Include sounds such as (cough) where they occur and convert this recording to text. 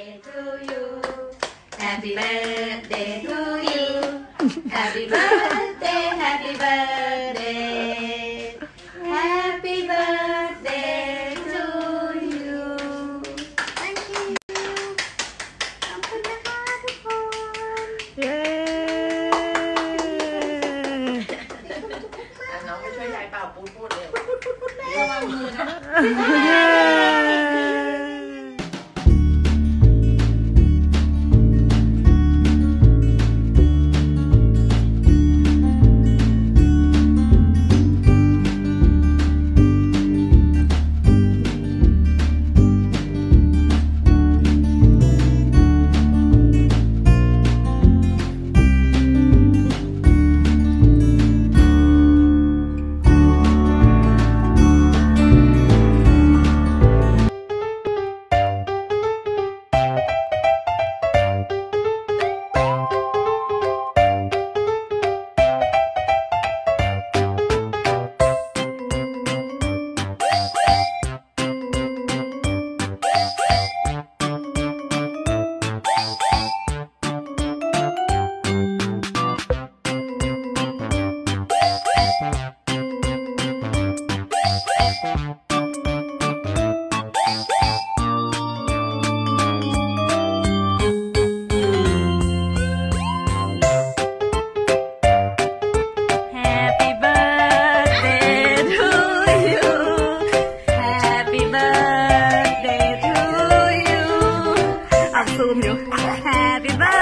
birthday to you Happy birthday to you Happy birthday Happy birthday Happy birthday to you Thank you ขอบคุณนะคะทุกคน เย้ อ่ะน้องไปช่วยยายเป่าปูดพูดเร็ว ระวังมือนะ (laughs) happy birthday.